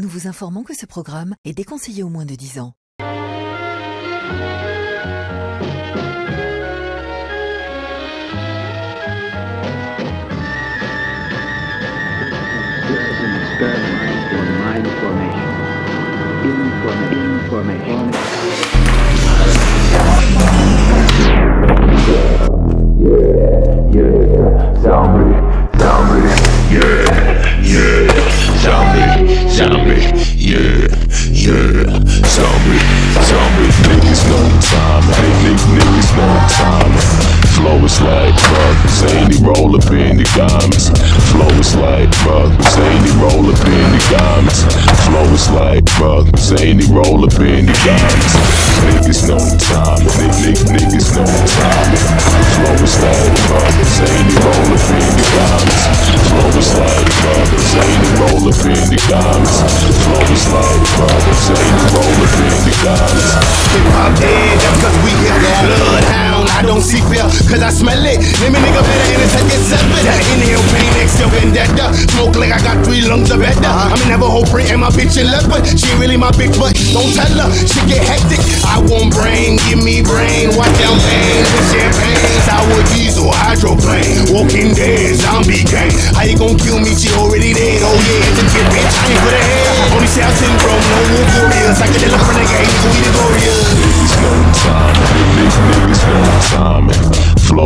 Nous vous informons que ce programme est déconseillé aux moins de 10 ans. Informa- information. Zombie, zombie, yeah, yeah, zombie, yeah, yeah, zombie, zombie. Niggas the time, niggas, niggas know the time. Flow is like bug, zany roll up in the garments. Flow is like bug, zany roll up in the garments. Flow is like bug, zany roll up in the garments. Niggas the time, niggas, niggas the time. Flow is like bug, zany roll up in the garments. Flow is like bug, zany roll up in the garments. I'm dead, cause we hit bloodhound. I don't see fear, cause I smell it. Name a nigga better in a second seven. Inhale pain, exhale vendetta. Smoke like I got three lungs of better. I'm in never whole print and my bitch in leopard. She ain't really my bitch, but don't tell her. She get hectic. I want brain, give me brain. Watch down pain with champagne. Sour diesel, hydroplane. Walking dead, zombie gang. How you gon' kill me? She already dead. Oh yeah, it's a kid, bitch. I ain't put a head. Only South syndrome, no war warriors. Psychedelic renegade, we the glorious.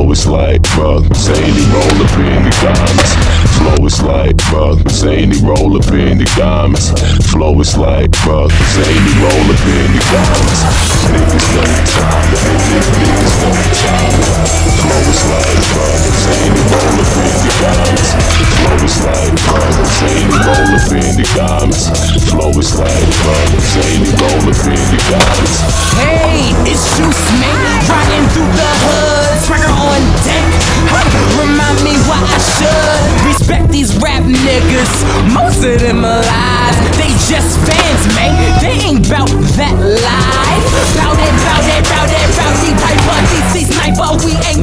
Flow is like bug, zany roll up in the garments. Flow is like bug, zany roll up in the garments. Flow is like bug, zany roll up in the garments. Niggas the time, niggas, niggas the time. Flow is like bug, zany roll up in the garments. Flow is like bug, zany roll up in the garments. Flow is like bug, zany roll up in the garments. Hey, it's Juice niggas. Most of them lies, they just fans, man. They ain't bout that life. Bout it, bout it, bout it, bout the piper, DC sniper. We ain't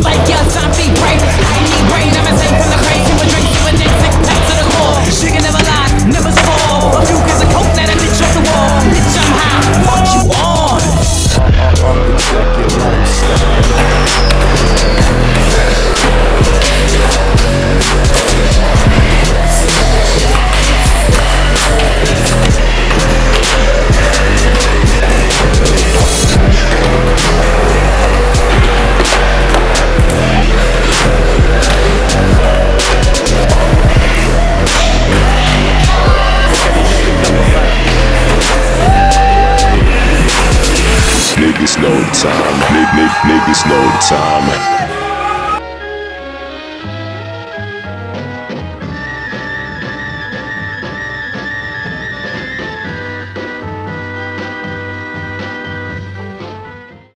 time. Nig- nig- niggas know the time.